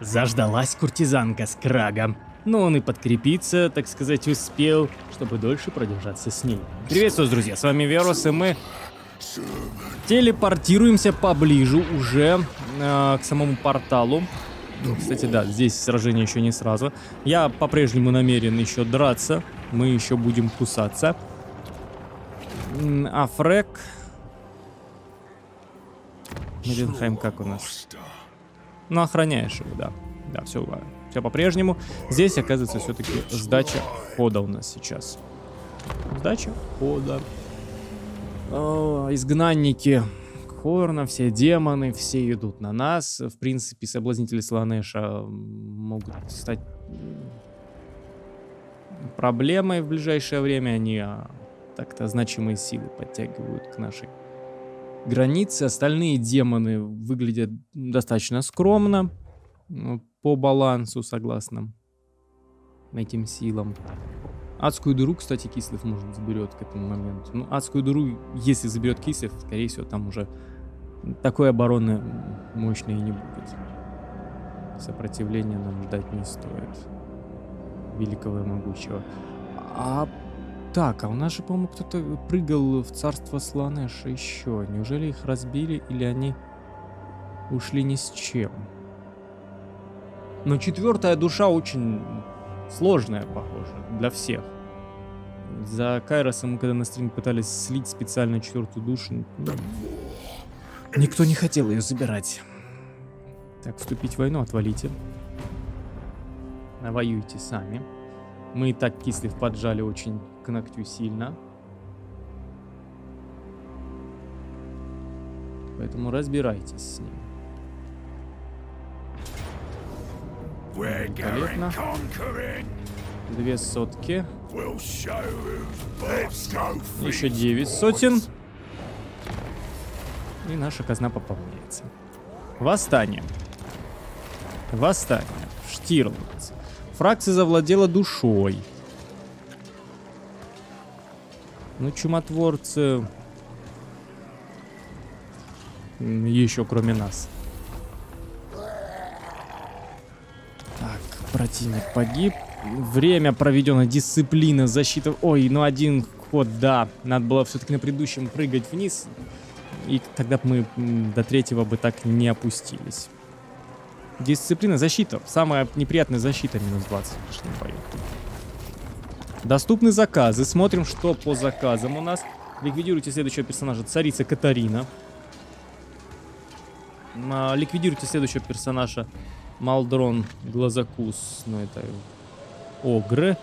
Заждалась куртизанка с крагом. Но он и подкрепиться, так сказать, успел, чтобы дольше продержаться с ней. Приветствую, друзья, с вами Верус, и мы телепортируемся поближе уже э, к самому порталу. Кстати, да, здесь сражение еще не сразу. Я по-прежнему намерен еще драться. Мы еще будем кусаться. А Фрек... Меденхайм как у нас? Ну, охраняешь его, да. Да, все, все по-прежнему. Здесь, оказывается, все-таки сдача хода у нас сейчас. Сдача хода. О, изгнанники Хорна, все демоны, все идут на нас. В принципе, соблазнители Сланеша могут стать проблемой в ближайшее время. Они а, так-то значимые силы подтягивают к нашей границе. Остальные демоны выглядят достаточно скромно ну, по балансу, согласно этим силам. Адскую дыру, кстати, Кислев, может, заберет к этому моменту. Ну, адскую дыру, если заберет Кислев, скорее всего, там уже такой обороны мощной не будет. Сопротивления нам ждать не стоит. Великого и могучего. А так, а у нас же, по-моему, кто-то прыгал в царство Сланеша еще. Неужели их разбили или они ушли ни с чем? Но четвертая душа очень сложная, похоже, для всех. За Кайросом мы когда на стриме пытались слить специально четвертую душу, ну, никто не хотел ее забирать. Так, вступить в войну отвалите. Воюйте сами. Мы и так Кислив поджали очень к ногтю сильно. Поэтому разбирайтесь с ним. Великолепно. Две сотки. Еще 9 сотен. И наша казна пополняется. Восстание. Восстание. Штирлиц. Фракция завладела душой. Ну, чумотворцы... Еще кроме нас. Так, противник погиб. Время проведено, дисциплина, защита. Ой, ну один ход, да. Надо было все-таки на предыдущем прыгать вниз. И тогда бы мы до третьего бы так не опустились. Дисциплина, защита. Самая неприятная защита минус 20 в лишнем бою. Доступны заказы. Смотрим, что по заказам у нас. Ликвидируйте следующего персонажа. Царица Катарина. А, Ликвидируйте следующего персонажа. Малдрон Глазокус. Ну, это Огры.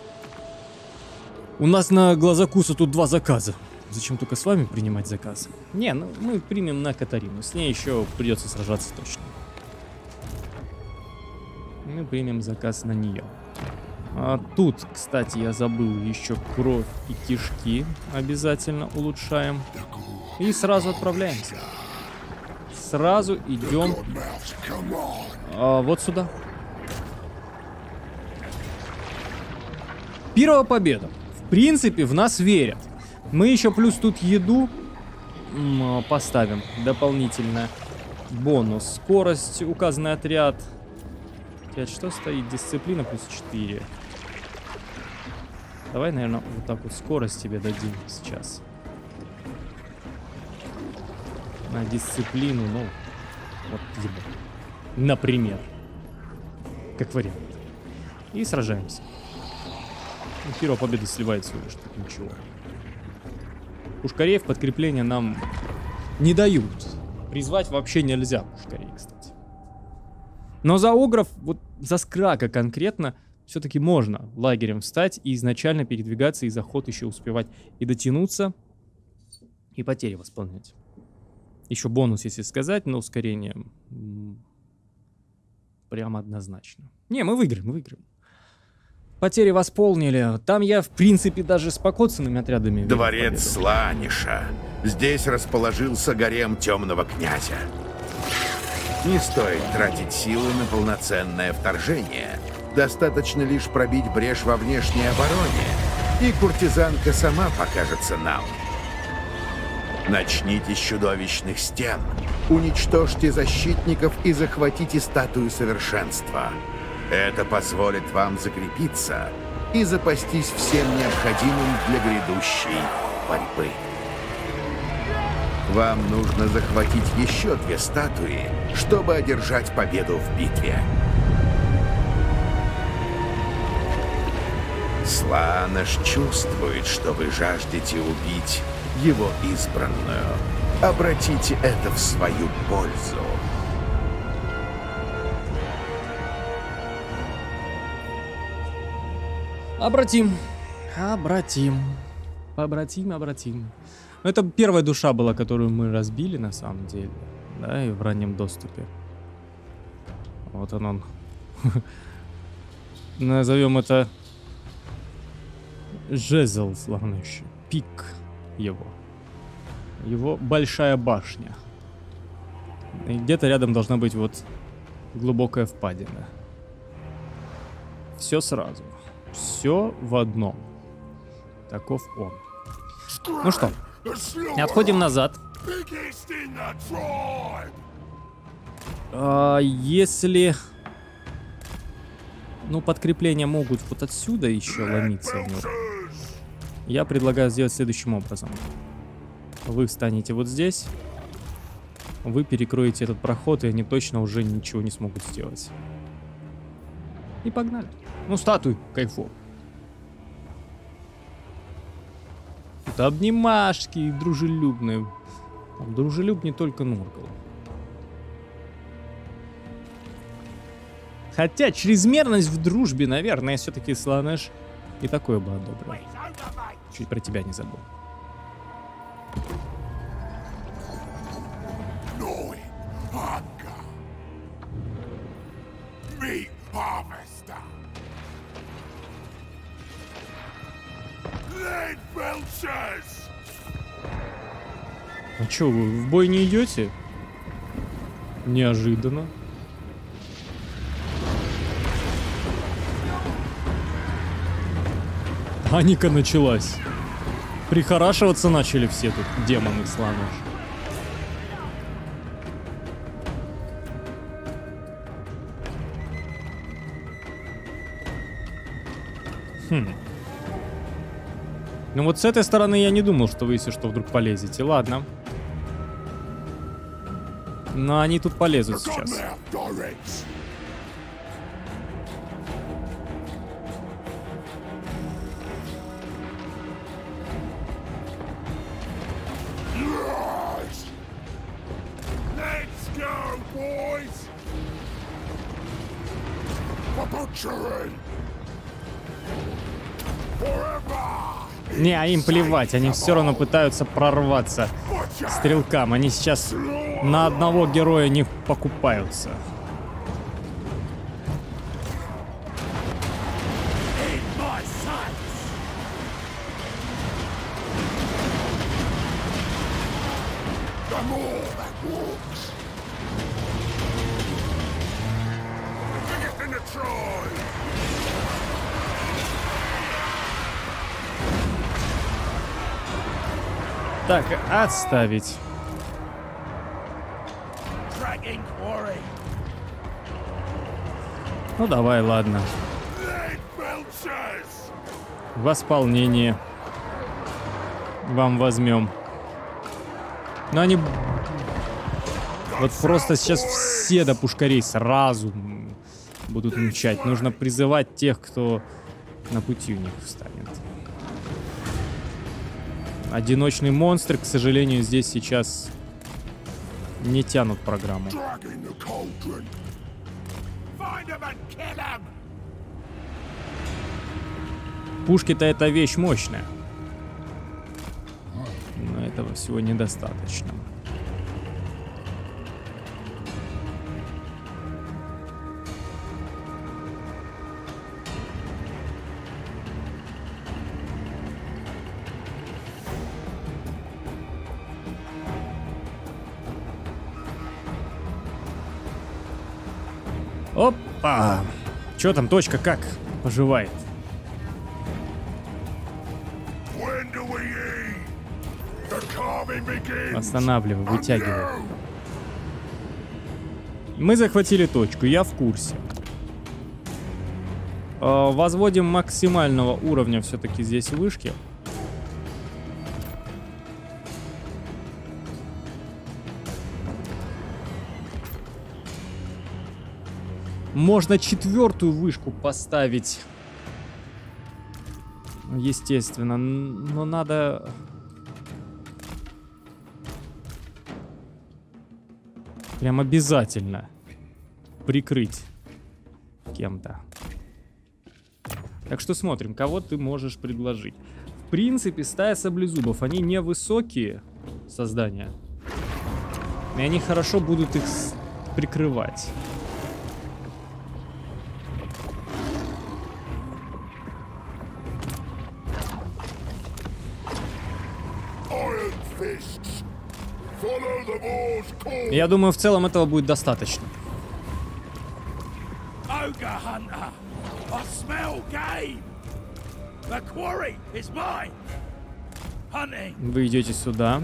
У нас на Глазокуса тут два заказа. Зачем только с вами принимать заказ? Не, ну мы примем на Катарину. С ней еще придется сражаться точно. Мы примем заказ на нее. А тут, кстати, я забыл еще кровь и кишки. Обязательно улучшаем. И сразу отправляемся. Сразу идем а, вот сюда. Первая победа. В принципе, в нас верят. Мы еще плюс тут еду а, поставим дополнительно. Бонус. Скорость, указанный отряд. Опять что стоит? Дисциплина плюс 4. Давай, наверное, вот так вот скорость тебе дадим сейчас. На дисциплину, ну, вот ебать. Например. Как вариант. И сражаемся. Ну, Первая победа сливает всего лишь, тут ничего. Пушкарей в подкрепление нам не дают. Призвать вообще нельзя пушкарей. Но за Огров, вот за Скрака конкретно, все-таки можно лагерем встать и изначально передвигаться, и заход еще успевать и дотянуться, и потери восполнять. Еще бонус, если сказать, но ускорение м, прям однозначно. Не, мы выиграем, выиграем. Потери восполнили. Там я, в принципе, даже с покоцанными отрядами. Дворец. Сланиша. Здесь расположился гарем темного князя. Не стоит тратить силы на полноценное вторжение. Достаточно лишь пробить брешь во внешней обороне, и куртизанка сама покажется нам. Начните с чудовищных стен. Уничтожьте защитников и захватите статую совершенства. Это позволит вам закрепиться и запастись всем необходимым для грядущей борьбы. Вам нужно захватить еще две статуи, чтобы одержать победу в битве. Сланыш чувствует, что вы жаждете убить его избранную. Обратите это в свою пользу. Обратим. Обратим. Обратим, обратим. Ну, это первая душа была, которую мы разбили на самом деле. Да, и в раннем доступе. Вот он он. Назовем это жезл славнейший. Пик его. Его большая башня. И где-то рядом должна быть вот глубокая впадина. Все сразу. Все в одном. Таков он. Ну что, отходим назад. А, если... Ну, подкрепления могут вот отсюда еще ломиться в. Я предлагаю сделать следующим образом. Вы встанете вот здесь. Вы перекроете этот проход, и они точно уже ничего не смогут сделать. И погнали. Ну, статуй, кайфу. Тут обнимашки дружелюбные. Там дружелюб не только Нургал. Хотя чрезмерность в дружбе, наверное, все-таки Сланеш и такое бы одобрил. Чуть про тебя не забыл. А чё, вы в бой не идете? Неожиданно. Паника началась. Прихорашиваться начали все тут, демоны славишь. Хм. Ну вот с этой стороны я не думал, что вы, если что, вдруг полезете. Ладно. Но они тут полезут сейчас. Не, а им плевать, они все равно пытаются прорваться стрелкам. Они сейчас на одного героя не покупаются. Отставить. Ну давай, ладно. Восполнение. Вам возьмем. Но они... Вот просто сейчас все до пушкарей сразу будут мчать. Нужно призывать тех, кто на пути у них встанет. Одиночный монстр, к сожалению, здесь сейчас не тянут программу. Пушки-то это вещь мощная. Но этого всего недостаточно. Опа! Чё там, точка, как поживает? Останавливай, вытягивай. Мы захватили точку, я в курсе. Э, возводим максимального уровня все-таки здесь вышки. Можно четвертую вышку поставить. Естественно, но надо... Прям обязательно прикрыть кем-то. Так что смотрим, кого ты можешь предложить. В принципе, стая саблезубов, они невысокие создания. И они хорошо будут их прикрывать. Я думаю, в целом этого будет достаточно. Вы идете сюда.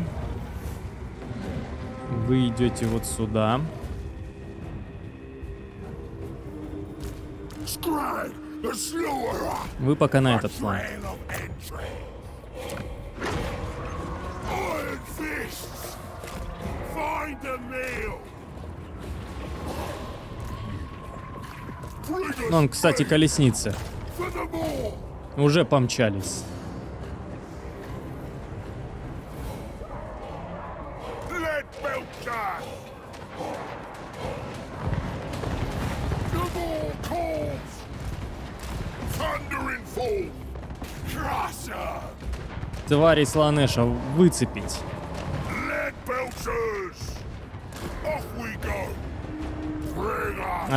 Вы идете вот сюда. Вы пока на этот план. Он, кстати, колесница. Уже помчались. Твари слонеша выцепить.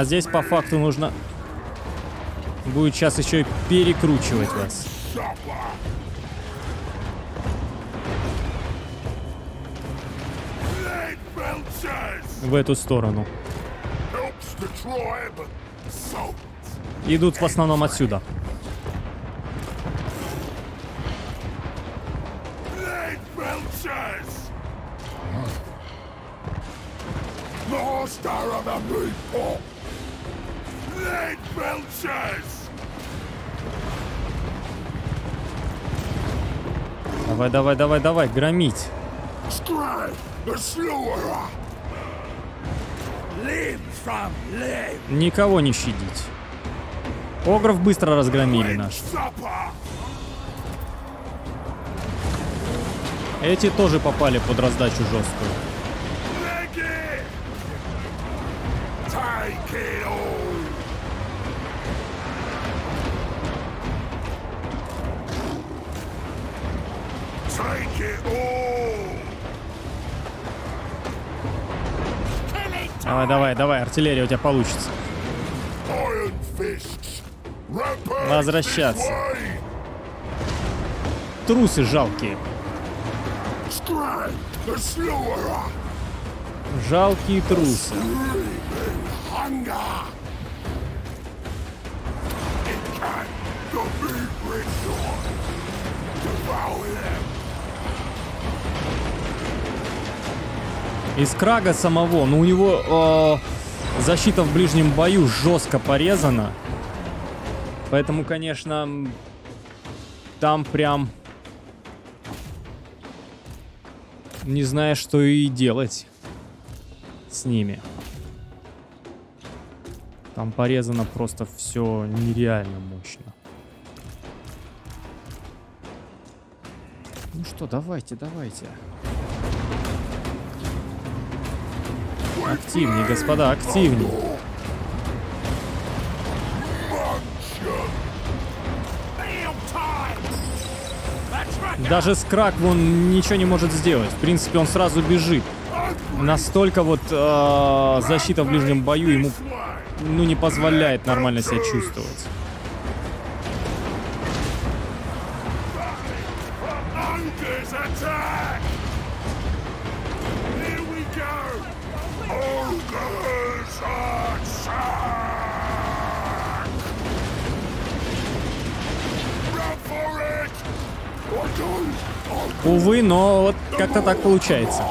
А здесь по факту нужно будет сейчас еще и перекручивать вас. В эту сторону. Идут в основном отсюда. Давай, давай, давай, давай, громить. Никого не щадить. Огров быстро разгромили наш. Эти тоже попали под раздачу жесткую. Давай, давай, давай, артиллерия у тебя получится. Возвращаться. Трусы жалкие. Жалкие трусы. Из Крага самого, ну у него э, защита в ближнем бою жестко порезана. Поэтому, конечно, там прям... Не знаю, что и делать с ними. Там порезано просто все нереально мощно. Ну что, давайте, давайте. Активнее, господа, активнее. Даже Скрак вон ничего не может сделать. В принципе, он сразу бежит. Настолько вот э, защита в ближнем бою ему ну, не позволяет нормально себя чувствовать. Увы, но вот как-то так получается.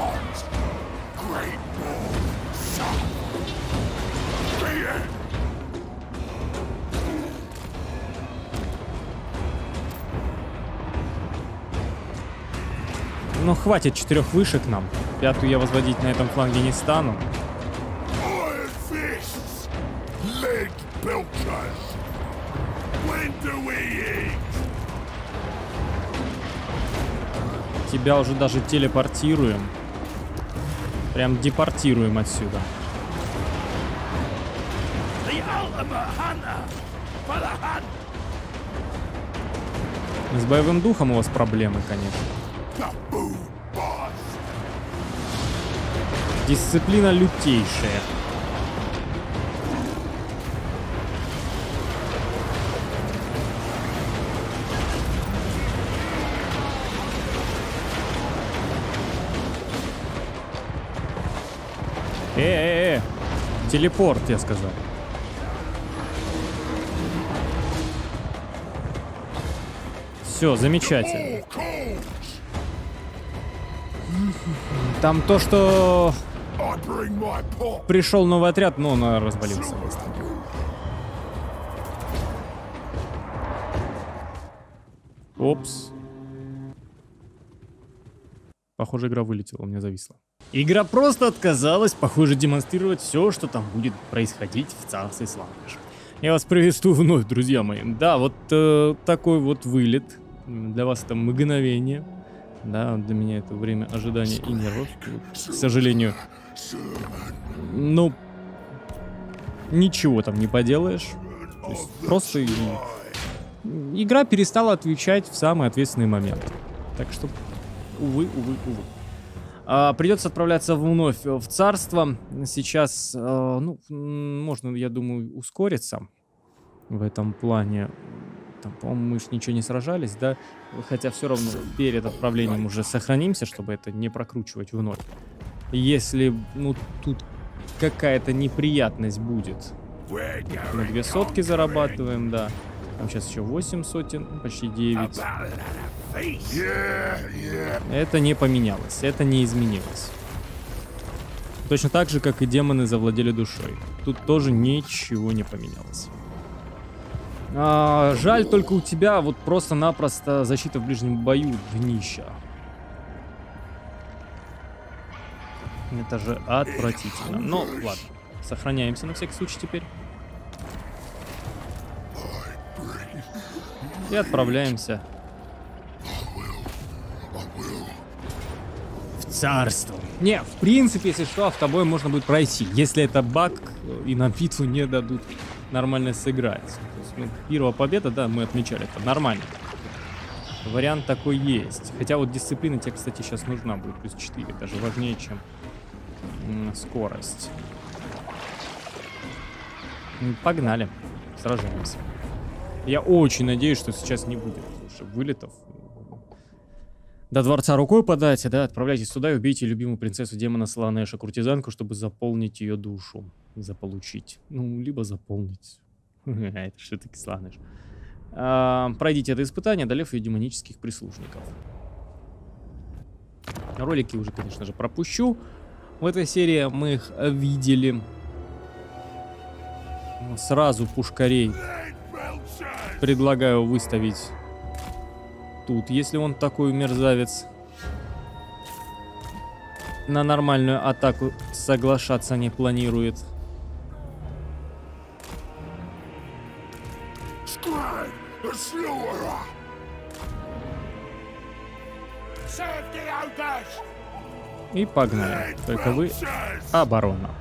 Ну, хватит четырех вышек нам. Пятую я возводить на этом фланге не стану. Тебя уже даже телепортируем. Прям депортируем отсюда. С боевым духом у вас проблемы, конечно. Дисциплина лютейшая. Телепорт, я сказал. Все, замечательно. Там то, что пришел новый отряд, но он развалился быстро. Опс. Похоже, игра вылетела, у меня зависла. Игра просто отказалась, похоже, демонстрировать все, что там будет происходить в Царстве Славныш. Я вас приветствую вновь, друзья мои. Да, вот э, такой вот вылет. Для вас это мгновение. Да, для меня это время ожидания и нервов. к сожалению. Ну, ничего там не поделаешь. просто игра перестала отвечать в самый ответственный момент. Так что, увы, увы, увы. А, придется отправляться вновь в царство. Сейчас, а, ну, можно, я думаю, ускориться в этом плане. Там, по-моему, мы же ничего не сражались, да? Хотя все равно перед отправлением уже сохранимся, чтобы это не прокручивать вновь. Если, ну, тут какая-то неприятность будет. Мы две сотки зарабатываем, да. Там сейчас еще 8 сотен, почти 9. Это не поменялось, это не изменилось. Точно так же, как и демоны завладели душой. Тут тоже ничего не поменялось. А, жаль только у тебя вот просто-напросто защита в ближнем бою днища. Это же отвратительно. Но ладно, сохраняемся на всякий случай теперь. И отправляемся в царство. Не, в принципе, если что, автобой можно будет пройти. Если это баг, и нам битву не дадут нормально сыграть ну, первая победа, да, мы отмечали, это нормально. Вариант такой есть. Хотя вот дисциплина тебе, кстати, сейчас нужна будет. Плюс 4. Даже важнее, чем скорость. Погнали. Сражаемся. Я очень надеюсь, что сейчас не будет вылетов. До дворца рукой подать, да, отправляйтесь туда и убейте любимую принцессу демона Сланеша, куртизанку, чтобы заполнить ее душу. Заполучить. Ну, либо заполнить. Это все-таки сланыш. А, пройдите это испытание, одолев ее демонических прислужников. Ролики уже, конечно же, пропущу. В этой серии мы их видели. Сразу пушкарей предлагаю выставить тут, если он такой мерзавец. На нормальную атаку соглашаться не планирует. И погнали. Только вы оборона.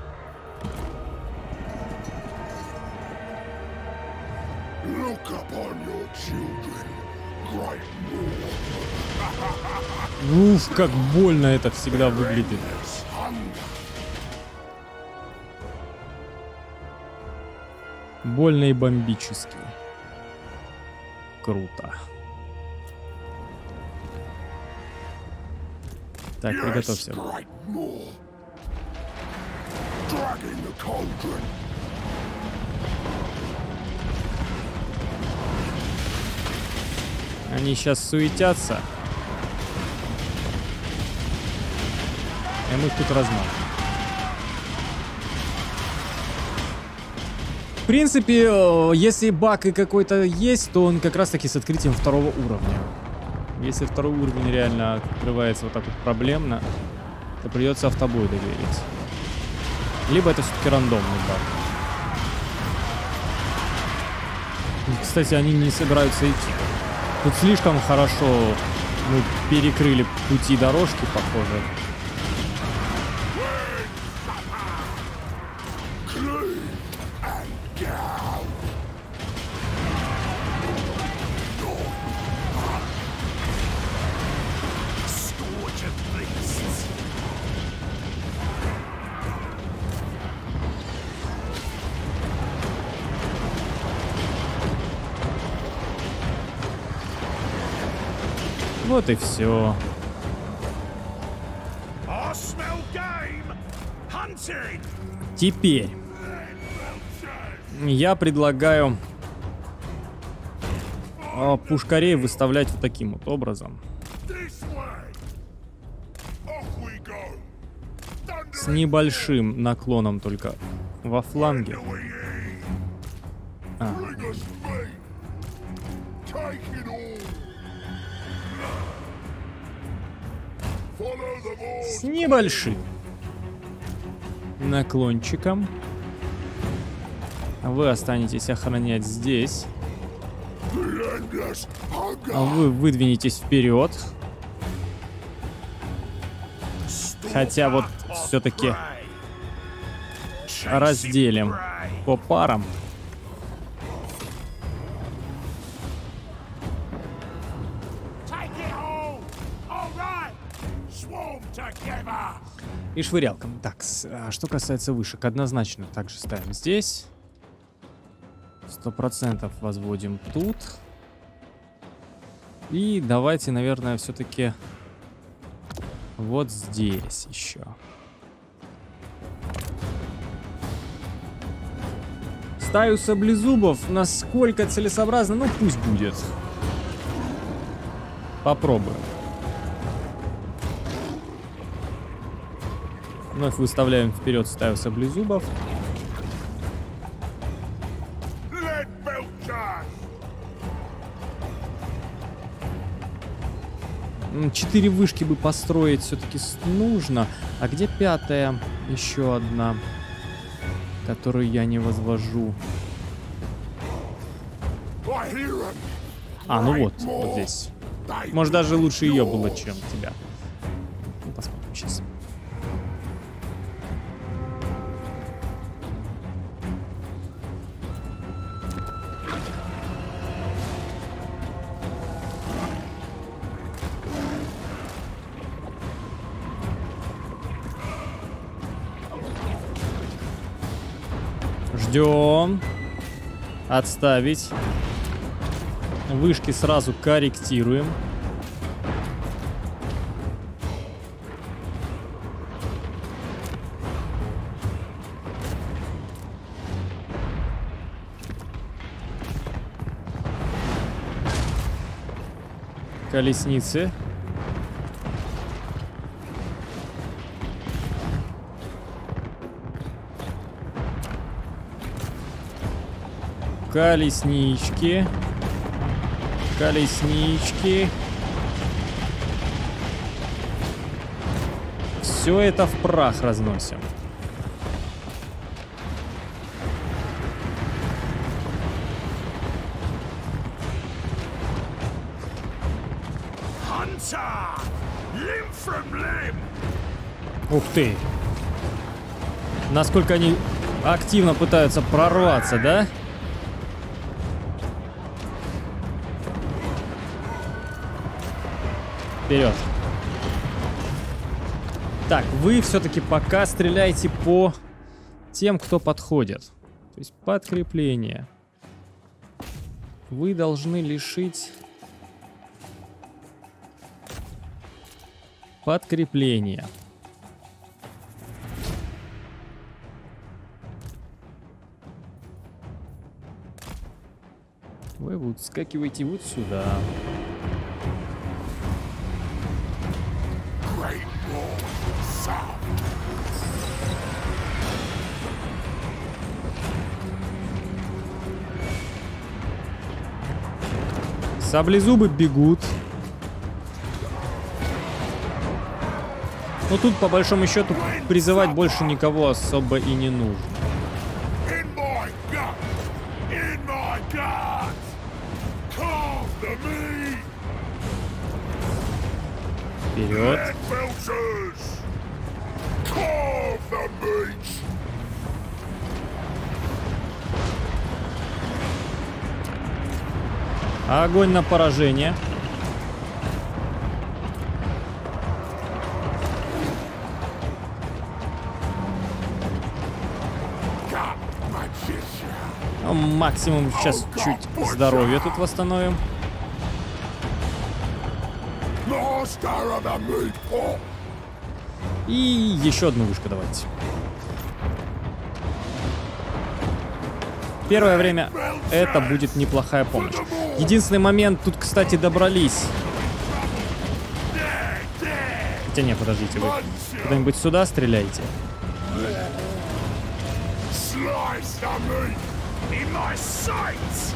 Уф, как больно это всегда выглядит. Больно и бомбически. Круто. Так, приготовься. Они сейчас суетятся. И мы их тут размажем. В принципе, если баг и какой-то есть, то он как раз таки с открытием второго уровня. Если второй уровень реально открывается вот так вот проблемно, то придется автобой доверить. Либо это все-таки рандомный баг. Кстати, они не собираются идти. Тут слишком хорошо мы перекрыли пути дорожки, похоже. И все. Теперь я предлагаю а, пушкарей выставлять вот таким вот образом. С небольшим наклоном только во фланге. Небольшим наклончиком. Вы останетесь охранять здесь. Вы выдвинетесь вперед. Хотя вот все-таки разделим по парам. И швырялкам. Так, а что касается вышек, однозначно также ставим здесь. Сто процентов возводим тут. И давайте, наверное, все-таки вот здесь еще. Стаю саблезубов, насколько целесообразно, ну пусть будет. Попробуем. Вновь выставляем вперед стаю саблезубов. Charge. М, Четыре вышки бы построить все-таки нужно. А где пятая? Еще одна, которую я не возвожу. А, ну вот, вот здесь. Может, даже лучше ее было, чем тебя. Ждем. Отставить. Вышки сразу корректируем. Колесницы. Колеснички. Колеснички. Все это в прах разносим. Ух ты. Насколько они активно пытаются прорваться, да? Вперед. Так, вы все-таки пока стреляйте по тем, кто подходит. То есть подкрепление. Вы должны лишить подкрепления. Вы вот скакиваете вот сюда. Саблезубы бегут. Ну тут, по большому счету, призывать больше никого особо и не нужно. In Огонь на поражение. Ну, максимум сейчас чуть здоровье тут восстановим. И еще одну вышку давайте. Первое время это будет неплохая помощь. Единственный момент, тут, кстати, добрались. Хотя нет, подождите, вы куда-нибудь сюда стреляете? Slice the meat in my sights!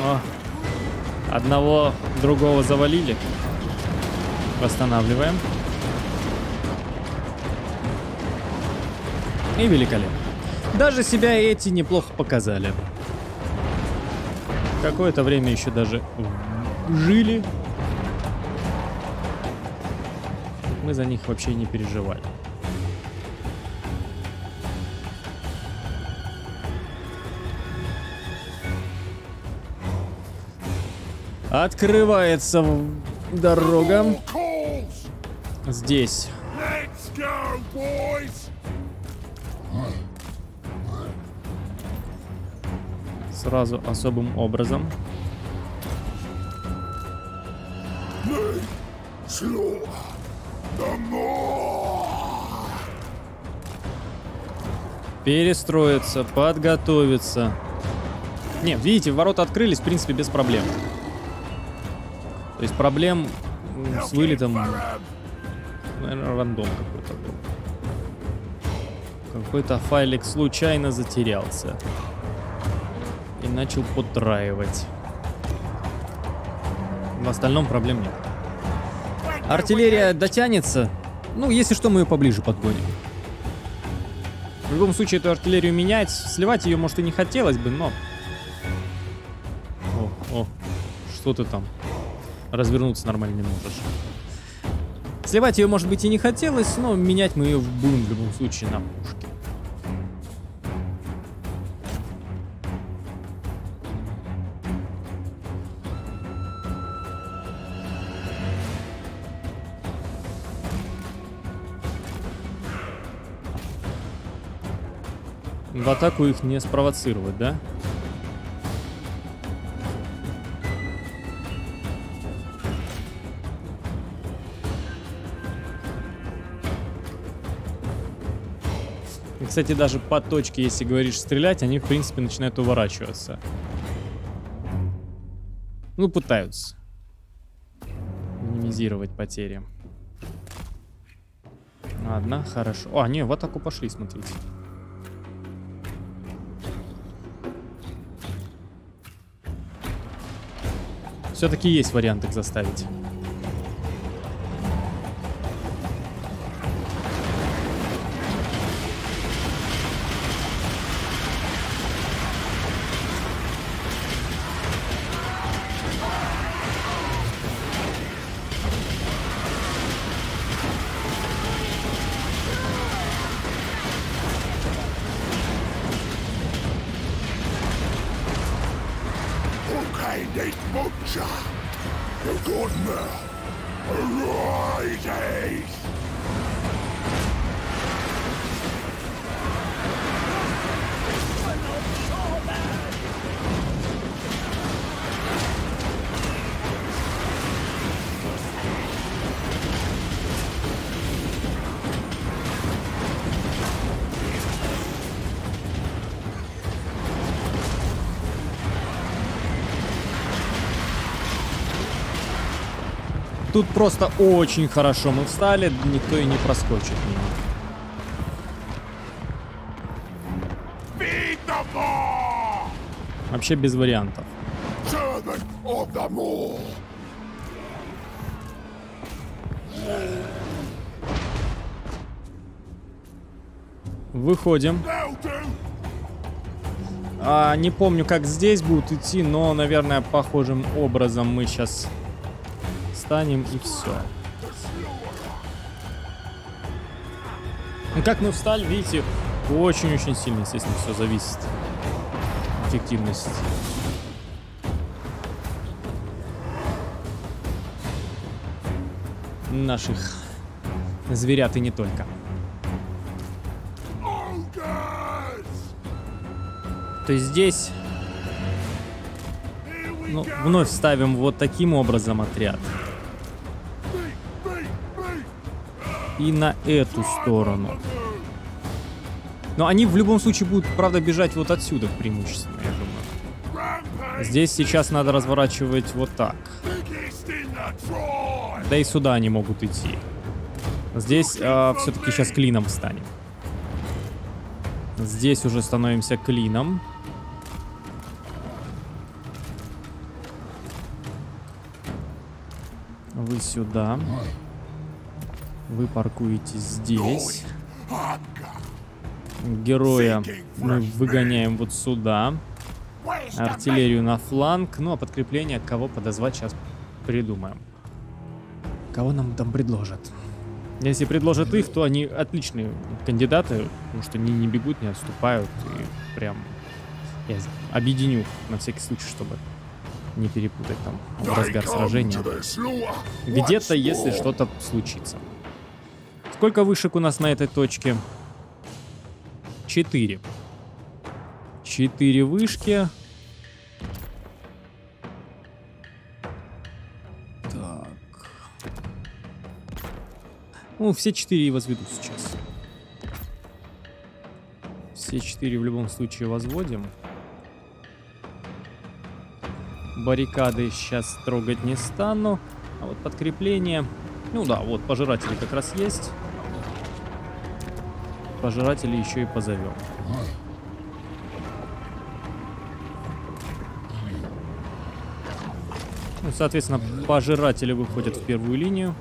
О, одного другого завалили. Восстанавливаем. И великолепно. Даже себя эти неплохо показали. Какое-то время еще даже жили. Мы за них вообще не переживали. Открывается дорога. Здесь сразу особым образом. Перестроиться, подготовиться. Не, видите, ворота открылись, в принципе, без проблем. То есть проблем с вылетом, наверное, рандом какой-то был. Какой-то файлик случайно затерялся. Начал подтраивать. В остальном проблем нет. Артиллерия дотянется. Ну, если что, мы ее поближе подгоним. В любом случае, эту артиллерию менять, сливать ее, может, и не хотелось бы, но... О, о, что ты там? Развернуться нормально не можешь. Сливать ее, может быть, и не хотелось, но менять мы ее будем в любом случае на атаку их не спровоцировать, да? И, кстати, даже по точке, если говоришь стрелять, они, в принципе, начинают уворачиваться. Ну, пытаются. Минимизировать потери. Ладно, хорошо. О, не, в атаку пошли, смотрите. Все-таки есть вариант их заставить. Тут просто очень хорошо мы встали, никто и не проскочит мимо. Вообще без вариантов. Выходим. А, не помню, как здесь будут идти, но, наверное, похожим образом мы сейчас станем и все. Ну, как мы встали, видите, очень-очень сильно, естественно, все зависит. Эффективность. Наших зверят и не только. То есть здесь ну, вновь ставим вот таким образом отряд. И на эту сторону. Но они в любом случае будут, правда, бежать вот отсюда преимущественно, я думаю. Здесь сейчас надо разворачивать вот так. Да и сюда они могут идти. Здесь все-таки сейчас клином станем. Здесь уже становимся клином. Вы сюда. Вы паркуетесь здесь. Героя мы выгоняем вот сюда. Артиллерию на фланг. Ну а подкрепление кого подозвать сейчас придумаем. Кого нам там предложат? Если предложат их, то они отличные кандидаты, потому что они не бегут, не отступают и прям я объединю на всякий случай, чтобы не перепутать там в разгар сражения. Где-то, если что-то случится. Сколько вышек у нас на этой точке? Четыре. Четыре вышки. Так. Ну, все четыре и возведу сейчас. Все четыре в любом случае возводим. Баррикады сейчас трогать не стану. А вот подкрепление... Ну да, вот пожиратели как раз есть. Пожиратели еще и позовем. Ну, соответственно, пожиратели выходят в первую линию.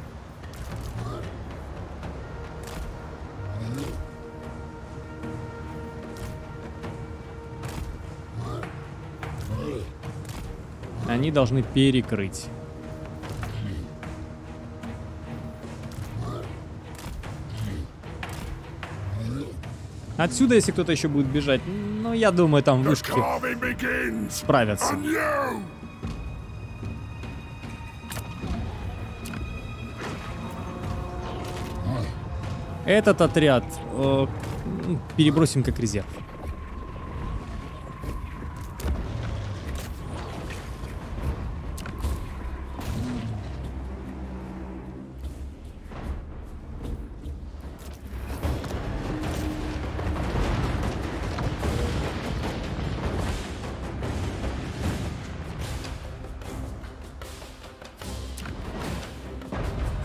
Они должны перекрыть. Отсюда, если кто-то еще будет бежать, ну, я думаю, там вышки справятся. Этот отряд э, перебросим как резерв.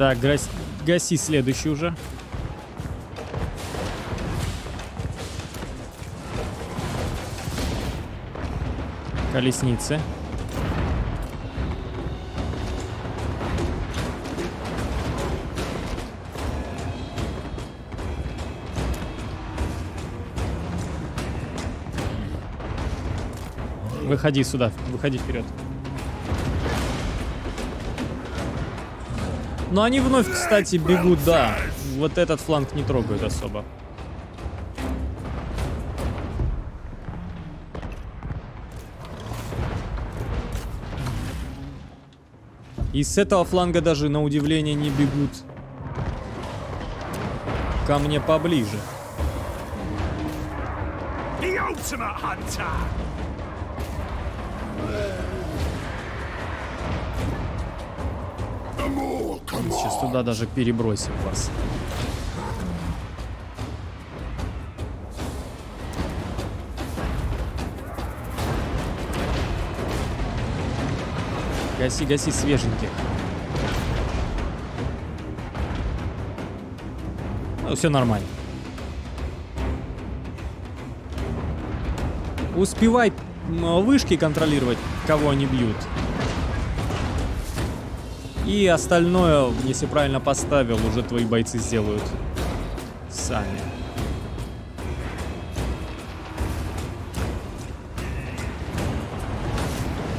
Так, гаси следующий уже. Колесницы. Выходи сюда, выходи вперед. Но они вновь, кстати, бегут, да. Вот этот фланг не трогают особо. И с этого фланга даже на удивление не бегут ко мне поближе. The ultimate hunter! Сейчас туда даже перебросим вас. Гаси, гаси свеженьких. Ну, все нормально. Успевай э, вышки контролировать, кого они бьют. И остальное, если правильно поставил, уже твои бойцы сделают сами.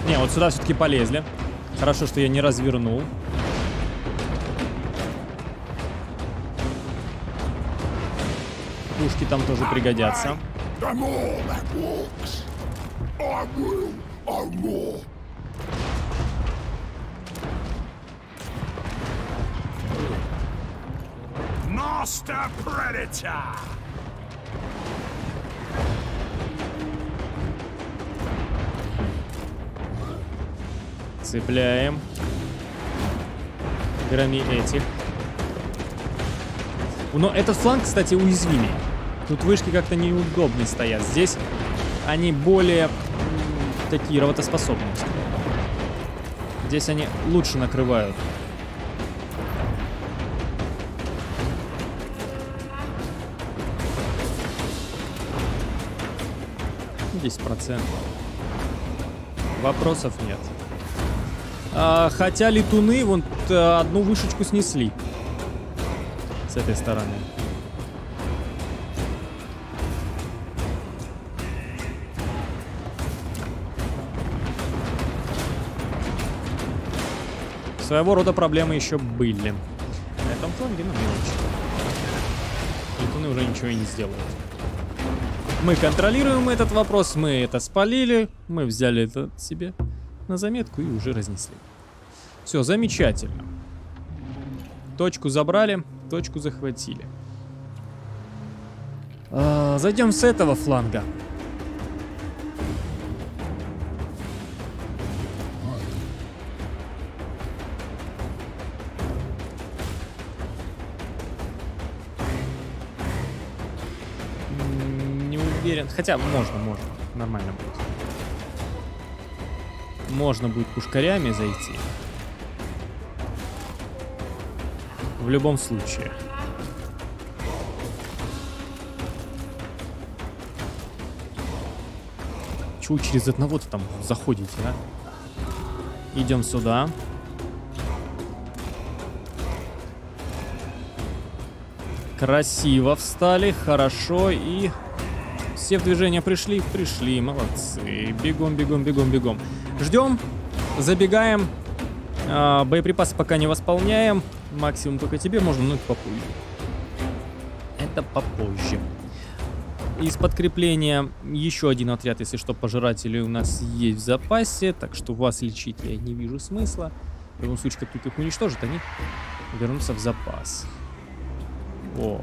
Не, вот сюда все-таки полезли. Хорошо, что я не развернул. Пушки там тоже пригодятся. More Master Predator! Цепляем. Громи этих. Но этот фланг, кстати, уязвимее. Тут вышки как-то неудобнее стоят. Здесь они более такие работоспособные. Здесь они лучше накрывают. Десять процентов. Вопросов нет. А, хотя летуны вон т- одну вышечку снесли. С этой стороны. Своего рода проблемы еще были. На этом фланге, ну, мелочь. Летуны уже ничего и не сделают. Мы контролируем этот вопрос, мы это спалили, мы взяли это себе на заметку и уже разнесли. Все, замечательно. Точку забрали, точку захватили. А, зайдем с этого фланга. Хотя можно, можно. Нормально будет. Можно будет пушкарями зайти. В любом случае. Чего через одного-то там заходите, а? Идем сюда. Красиво встали, хорошо и... Все в движение пришли? Пришли, молодцы. Бегом, бегом, бегом, бегом. Ждем, забегаем. А, боеприпасы пока не восполняем. Максимум только тебе можно, но это попозже. Это попозже. Из подкрепления еще один отряд, если что, пожирателей у нас есть в запасе. Так что вас лечить я не вижу смысла. В любом случае, как только их уничтожат, они вернутся в запас. О!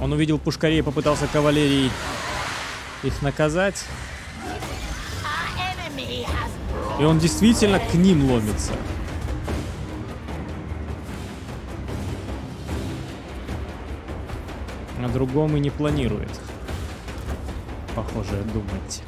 Он увидел пушкарей попытался кавалерией их наказать. И он действительно к ним ломится. А другому и не планирует. Похоже, думать.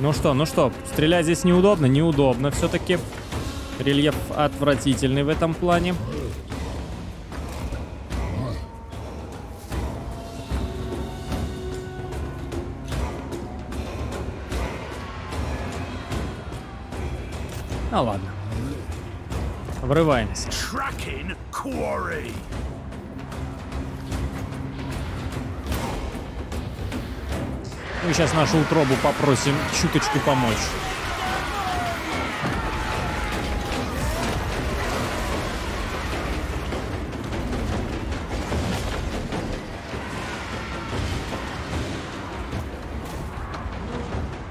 Ну что, ну что, стрелять здесь неудобно? Неудобно все-таки. Рельеф отвратительный в этом плане. А ладно. Врываемся. Мы сейчас нашу утробу попросим чуточку помочь.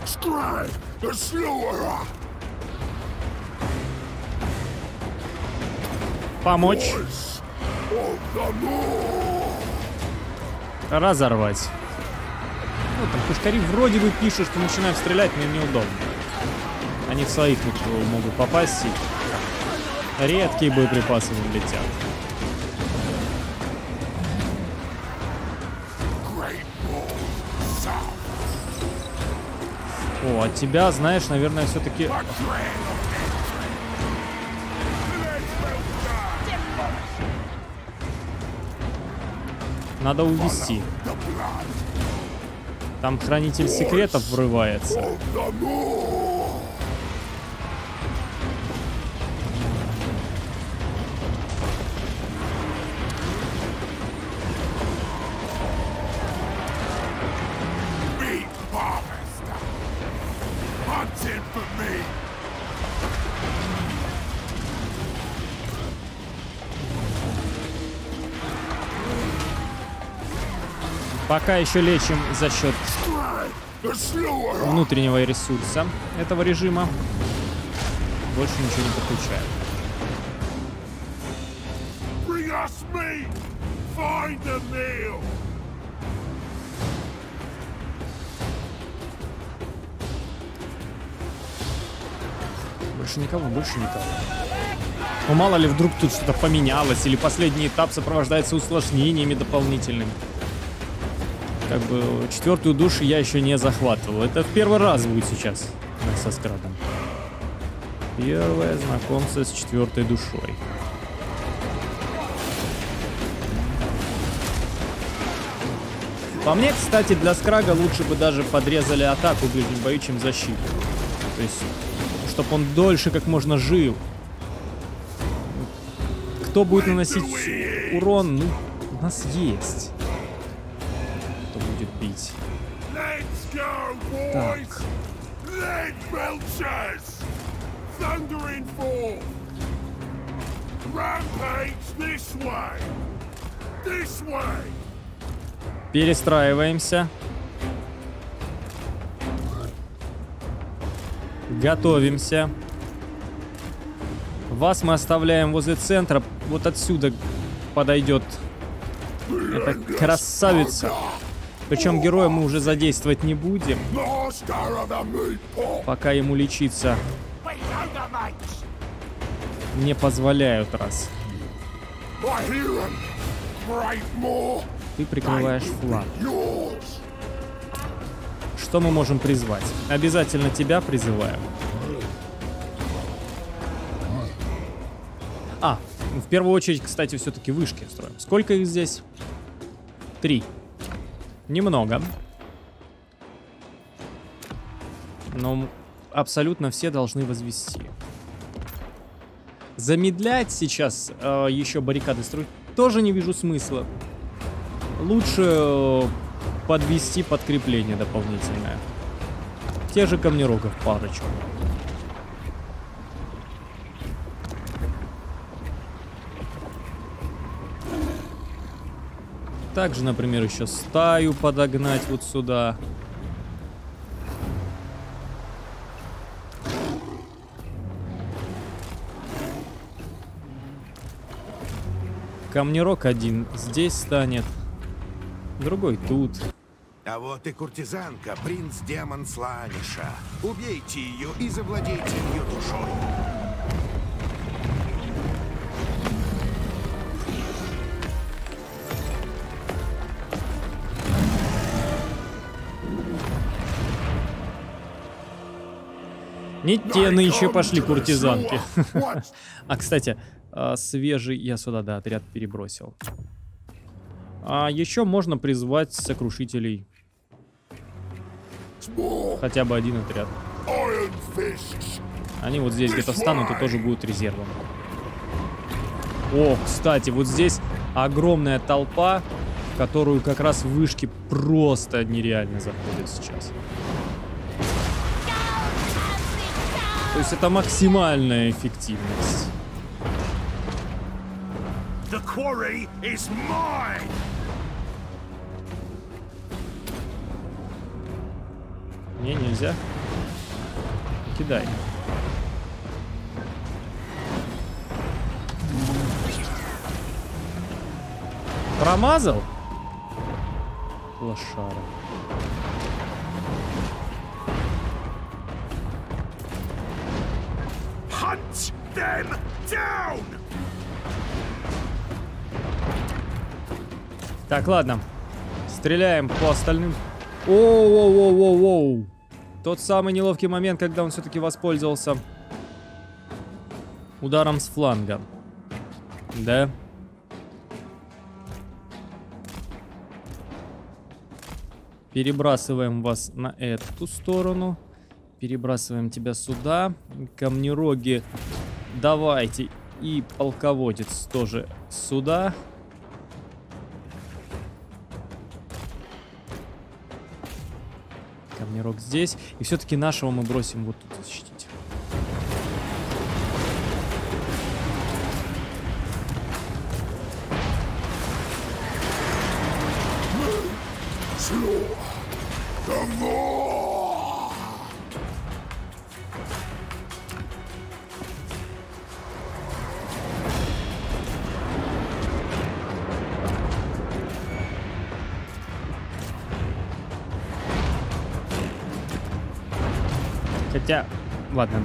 Strike the! Помочь, разорвать. Пушкари вроде бы пишут, что начинаем стрелять, им неудобно. Они в своих э, могут попасть. И редкие боеприпасы им летят. О, от тебя, знаешь, наверное, все-таки... Надо увести. Там хранитель секретов врывается. Пока еще лечим за счет внутреннего ресурса этого режима. Больше ничего не подключаем. Больше никого, больше никого. Ну мало ли вдруг тут что-то поменялось, или последний этап сопровождается усложнениями дополнительными. Как бы четвертую душу я еще не захватывал. Это в первый раз будет сейчас со скрадом. Первое знакомство с четвертой душой. По мне, кстати, для скрага лучше бы даже подрезали атаку в ближнем бою, чем защиту. То есть, чтобы он дольше как можно жил. Кто будет наносить урон? Ну, у нас есть. Перестраиваемся. Готовимся. Вас мы оставляем возле центра. Вот отсюда подойдет эта красавица. Причем героя мы уже задействовать не будем, пока ему лечиться не позволяют раз. Ты прикрываешь флаг. Что мы можем призвать? Обязательно тебя призываем. А, в первую очередь, кстати, все-таки вышки строим. Сколько их здесь? Три. Немного. Но абсолютно все должны возвести. Замедлять сейчас э, еще баррикады строить тоже не вижу смысла. Лучше э, подвести подкрепление дополнительное. Те же камнерогов парочку. Также, например, еще стаю подогнать вот сюда. Камнерок один здесь станет, другой тут. А вот и куртизанка, принц-демон Сланиша. Убейте ее и завладейте ее душой. Не те нынче пошли куртизанки. А, кстати, а, свежий я сюда, да, отряд перебросил. А еще можно призвать сокрушителей. Хотя бы один отряд. Они вот здесь где-то встанут и тоже будут резервом. О, кстати, вот здесь огромная толпа, которую как раз вышки просто нереально заходят сейчас. То есть это максимальная эффективность. Quarry is mine. Не, нельзя. Кидай. Промазал? Лошара. Hunt them down! Так, ладно. Стреляем по остальным. Оу-оу-оу-оу-оу. Тот самый неловкий момент, когда он все-таки воспользовался ударом с фланга. Да. Перебрасываем вас на эту сторону. Перебрасываем тебя сюда. Камнероги давайте. И полководец тоже сюда. Камнерог здесь. И все-таки нашего мы бросим вот тут защитить.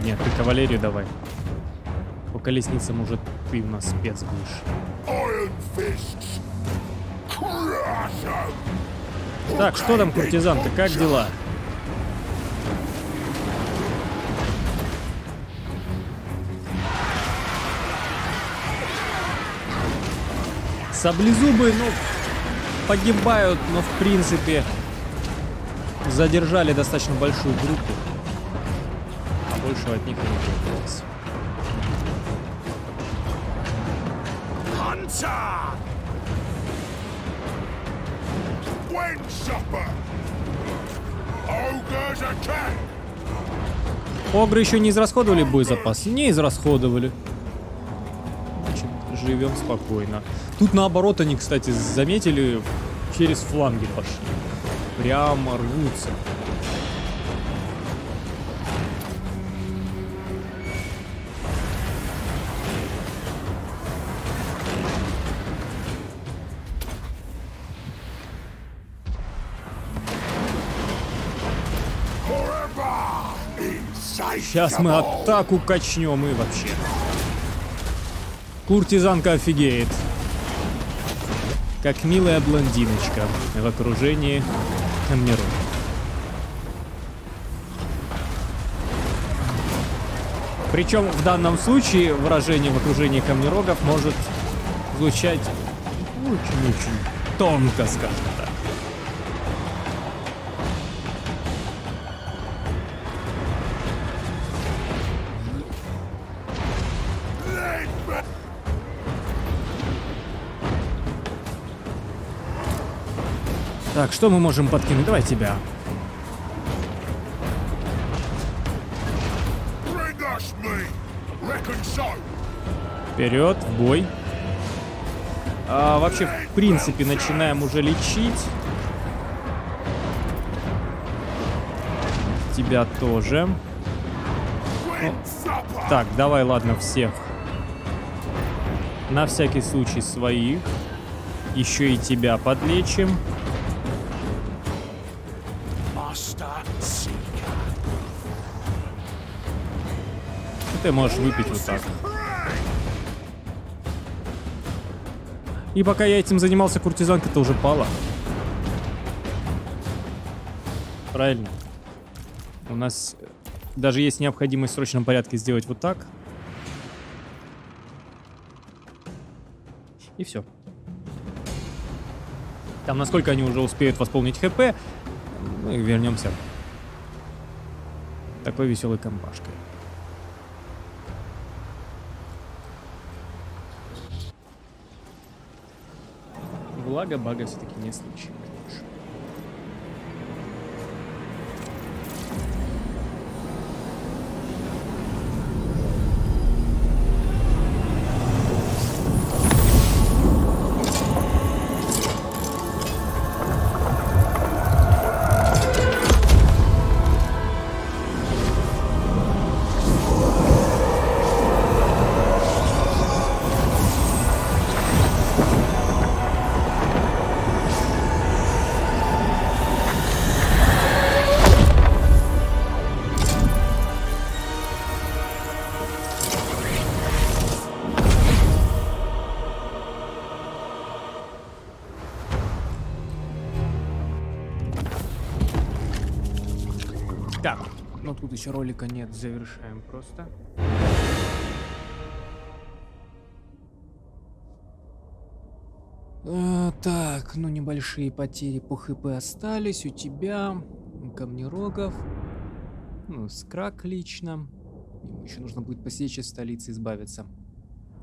Нет, ты кавалерию давай. По колесницам уже ты у нас спец будешь. Так, что там, куртизанка, как дела? Саблезубы, ну, погибают, но в принципе задержали достаточно большую группу. Большего от них не требовалось. Hunter! Огры еще не израсходовали боезапас? Не израсходовали. Значит, живем спокойно. Тут наоборот они, кстати, заметили, через фланги пошли. Прямо рвутся. Сейчас мы атаку качнем и вообще. Куртизанка офигеет. Как милая блондиночка в окружении камнеров. Причем в данном случае выражение в окружении камнерогов может звучать очень-очень тонко, скажем так. Что мы можем подкинуть? Давай тебя. Вперед, в бой. А, вообще, в принципе, начинаем уже лечить. Тебя тоже. Windshopper! Так, давай, ладно, всех. На всякий случай своих. Еще и тебя подлечим. Ты можешь выпить вот так. И пока я этим занимался, куртизанка-то уже пала. Правильно. У нас э, даже есть необходимость в срочном порядке сделать вот так. И все. Там насколько они уже успеют восполнить хп, мы вернемся такой веселой компашкой. Благо, бага все-таки не случилось. Больше. Тут еще ролика нет, завершаем просто. А, так, ну небольшие потери по хп остались у тебя, у Камнерогов, ну, Скрак лично. Ему еще нужно будет посечь из столицы избавиться.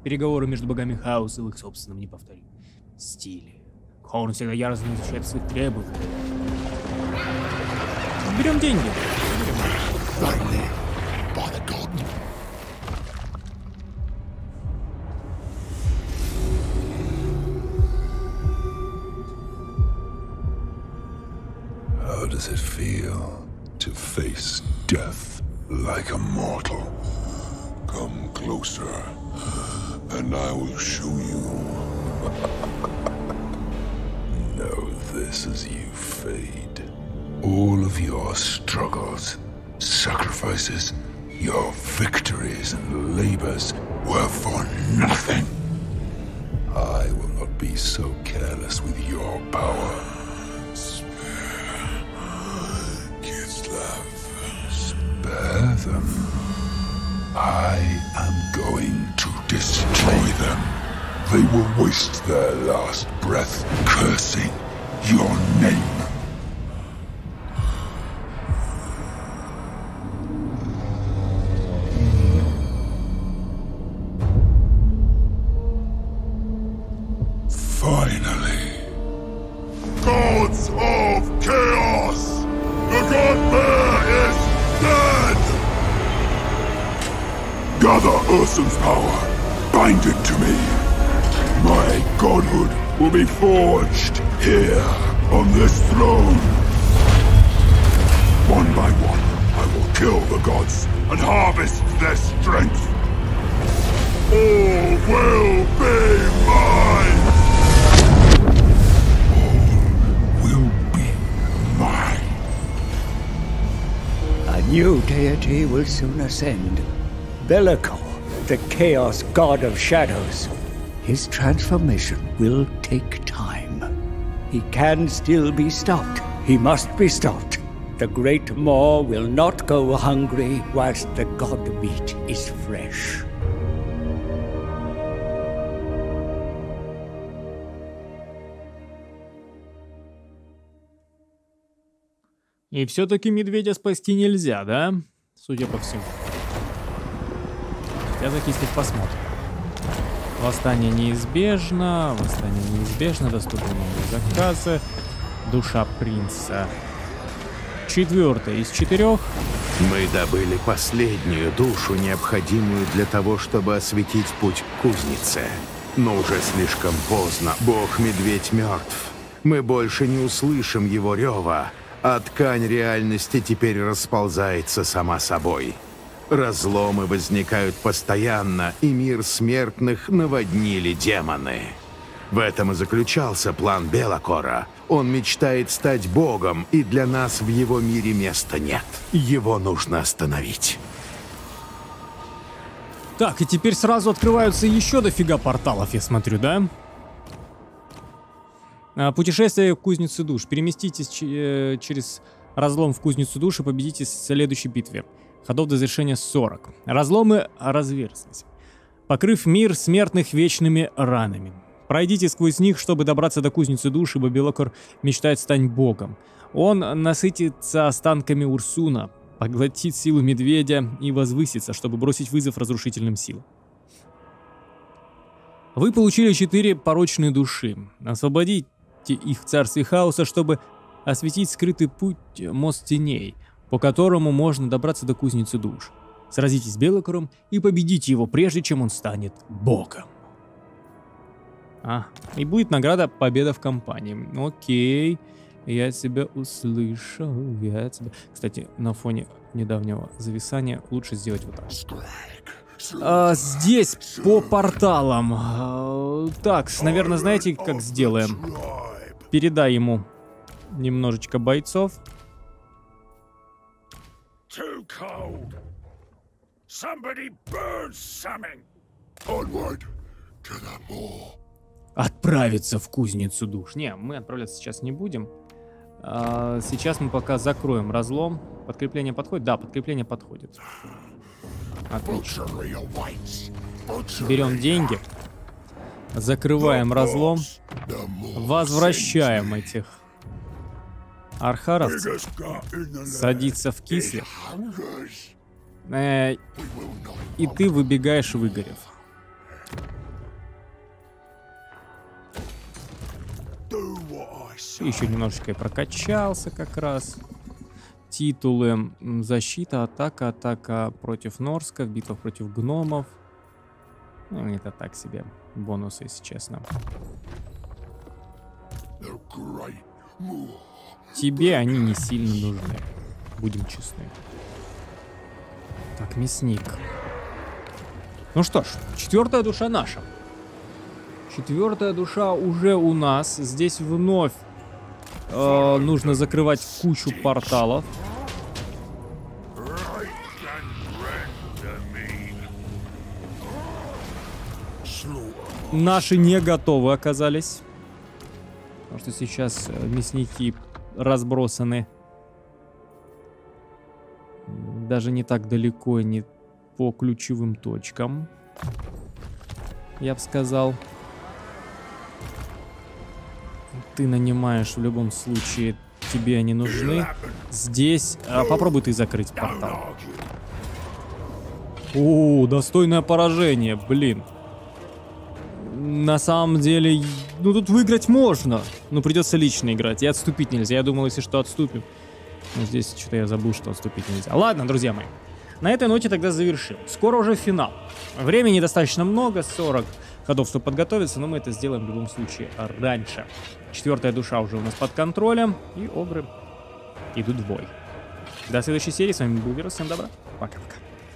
Переговоры между богами хаоса в их собственном неповторимом стиле. Хорн всегда яростно защищает своих требований. Берем деньги. lightning. Gods of chaos! The god bear is dead! Gather Ursum's power. Bind it to me. My godhood will be forged here on this throne. One by one, I will kill the gods and harvest their strength. All will be mine. New deity will soon ascend. Bellicor, the Chaos God of Shadows. His transformation will take time. He can still be stopped. He must be stopped. The Great Maw will not go hungry whilst the god meat is fresh. И все-таки медведя спасти нельзя, да? Судя по всему. Хотя закислить посмотрим. Восстание неизбежно, восстание неизбежно, доступны новые заказы. Душа принца. Четвертая из четырех. Мы добыли последнюю душу, необходимую для того, чтобы осветить путь к кузнице. Но уже слишком поздно. Бог-медведь мертв. Мы больше не услышим его рева, а ткань реальности теперь расползается сама собой. Разломы возникают постоянно, и мир смертных наводнили демоны. В этом и заключался план Белокора. Он мечтает стать богом, и для нас в его мире места нет. Его нужно остановить. Так, и теперь сразу открываются еще дофига порталов, я смотрю, да? А, Путешествие в кузницу душ. Переместитесь э, через разлом в кузницу душ и победите в следующей битве. Ходов до завершения 40. Разломы разверзлись, покрыв мир смертных вечными ранами. Пройдите сквозь них, чтобы добраться до кузницы душ, ибо Белокор мечтает стать богом. Он насытится останками Урсуна, поглотит силу медведя и возвысится, чтобы бросить вызов разрушительным силам. Вы получили четыре порочные души. Освободите их царстве хаоса, чтобы осветить скрытый путь э, мост теней, по которому можно добраться до кузницы душ. Сразитесь с Белокором и победите его, прежде чем он станет богом. А, и будет награда победа в компании. Окей, я тебя услышал, я тебя... Кстати, на фоне недавнего зависания лучше сделать вот так. А, здесь по порталам. А, так, наверное, знаете, как сделаем? Передай ему немножечко бойцов. Too cold. Somebody burn something. Onward to the moor. Отправиться в кузницу душ. Не, мы отправляться сейчас не будем. А, сейчас мы пока закроем разлом. Подкрепление подходит? Да, подкрепление подходит. Отлично. Берем деньги. Закрываем разлом. Возвращаем этих land Садится в кисле. Э, и ты выбегаешь выгорев. Еще немножечко и прокачался как раз. Титулы. Защита, атака, атака против Норска, в битвах против гномов. Ну, это так себе бонусы, если честно. Тебе они не сильно нужны. Будем честны. Так, мясник. Ну что ж, четвертая душа наша. Четвертая душа уже у нас. Здесь вновь э, нужно закрывать кучу порталов. Наши не готовы оказались. Потому что сейчас э, мясники разбросаны. Даже не так далеко, не по ключевым точкам. Я бы сказал. Ты нанимаешь в любом случае, тебе они нужны. Здесь а, попробуй ты закрыть портал. О, достойное поражение, блин. На самом деле, ну тут выиграть можно, но придется лично играть. И отступить нельзя. Я думал, если что, отступим. Но здесь что-то я забыл, что отступить нельзя. Ладно, друзья мои. На этой ноте тогда завершим. Скоро уже финал. Времени достаточно много, 40 ходов, чтобы подготовиться, но мы это сделаем в любом случае раньше. Четвертая душа уже у нас под контролем, и огры идут в бой. До следующей серии. С вами был Вирус. Всем добра. Пока-пока.